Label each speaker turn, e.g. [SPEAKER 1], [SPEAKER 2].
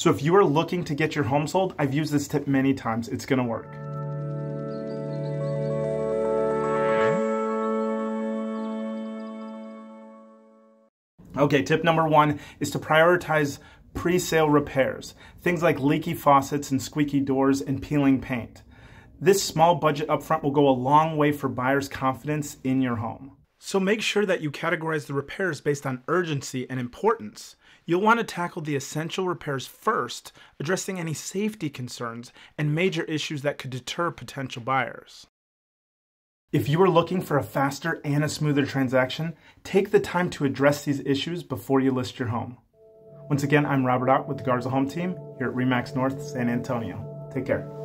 [SPEAKER 1] So if you are looking to get your home sold, I've used this tip many times. It's gonna work. Okay, tip number one is to prioritize pre-sale repairs. Things like leaky faucets and squeaky doors and peeling paint. This small budget upfront will go a long way for buyers' confidence in your home. So make sure that you categorize the repairs based on urgency and importance. You'll want to tackle the essential repairs first, addressing any safety concerns and major issues that could deter potential buyers. If you are looking for a faster and a smoother transaction, take the time to address these issues before you list your home. Once again, I'm Robert Ott with the Garza Home Team here at REMAX North San Antonio. Take care.